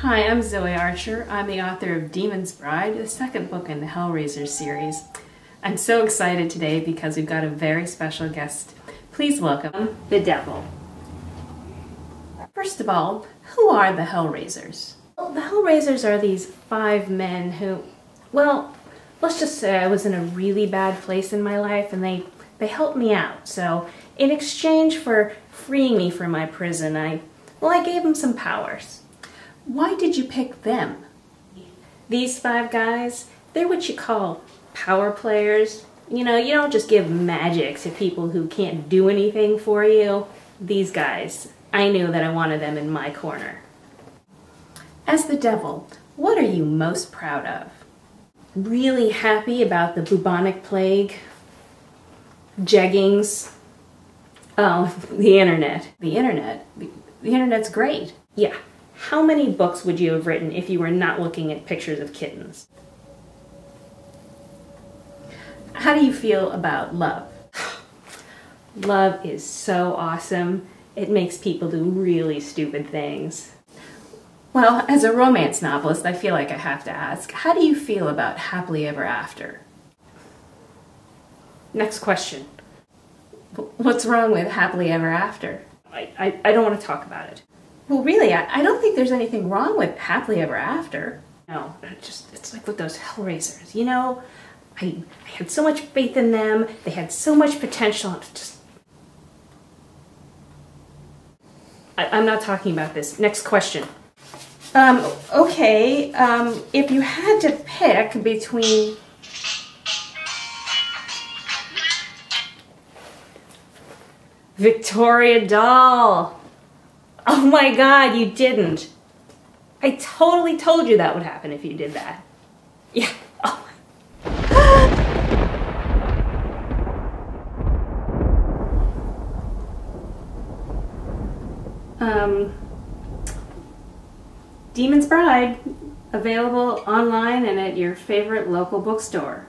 Hi, I'm Zoe Archer. I'm the author of Demon's Bride, the second book in the Hellraiser series. I'm so excited today because we've got a very special guest. Please welcome the devil. First of all, who are the Hellraisers? Well, the Hellraisers are these five men who, well, let's just say I was in a really bad place in my life and they, they helped me out. So in exchange for freeing me from my prison, I, well, I gave them some powers. Why did you pick them? These five guys, they're what you call power players. You know, you don't just give magic to people who can't do anything for you. These guys, I knew that I wanted them in my corner. As the devil, what are you most proud of? Really happy about the bubonic plague, jeggings, oh, the internet. The internet? The, the internet's great. Yeah, how many books would you have written if you were not looking at pictures of kittens? How do you feel about love? love is so awesome. It makes people do really stupid things. Well, as a romance novelist, I feel like I have to ask, how do you feel about happily ever after? Next question. What's wrong with happily ever after? I, I, I don't want to talk about it. Well, really, I, I don't think there's anything wrong with happily ever after. No, it just it's like with those Hellraisers, you know? I, I had so much faith in them, they had so much potential, just... I, I'm not talking about this. Next question. Um, okay, um, if you had to pick between Victoria Doll. Oh my god, you didn't. I totally told you that would happen if you did that. Yeah. Oh. um, Demon's Bride, available online and at your favorite local bookstore.